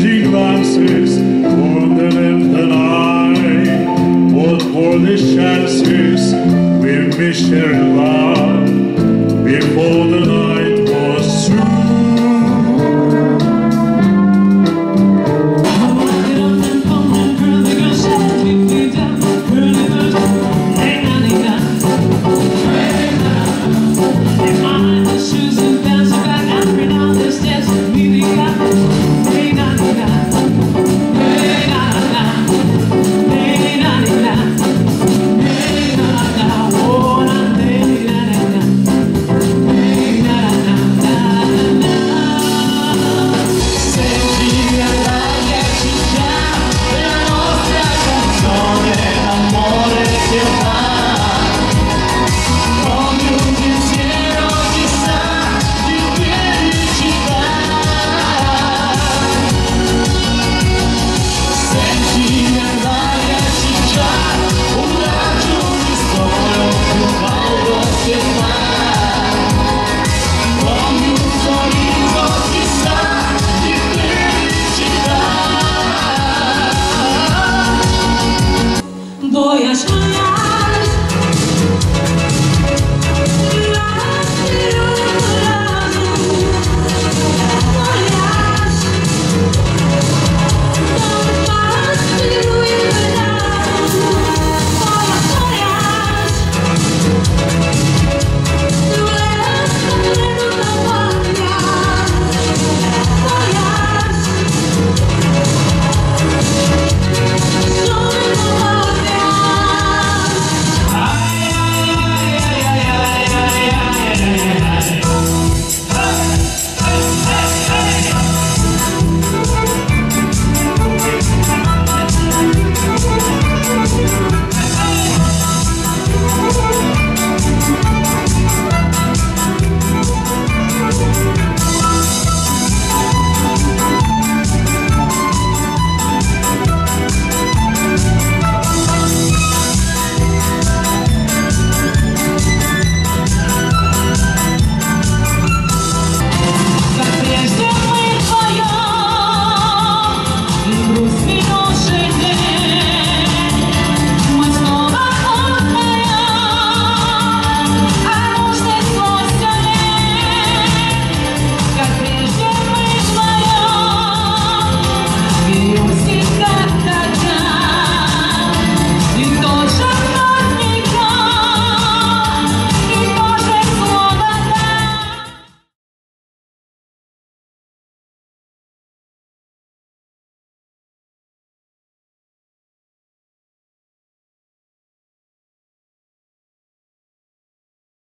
exchanging glances for the length and I, both for the chances we may share love before 你就是。